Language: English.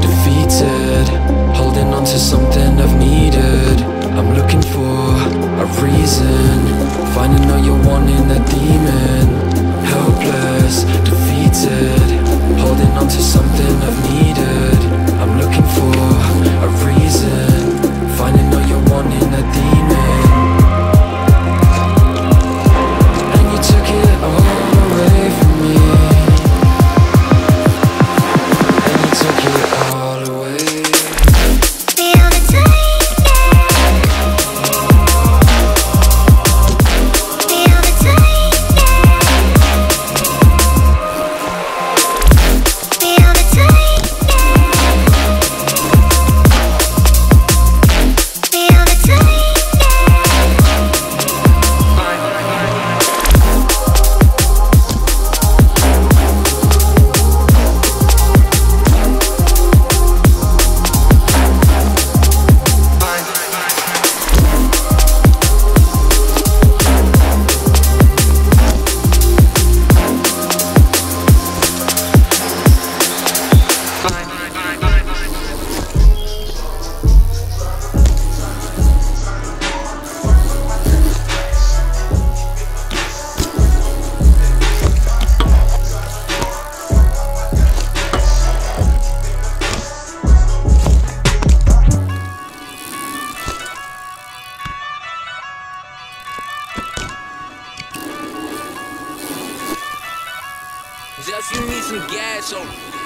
defeated. Holding on to something I've needed. I'm looking for a reason. Finding out you're wanting, a demon. Helpless, defeated. Holding on to something I've needed. I'm looking for you need some gas on.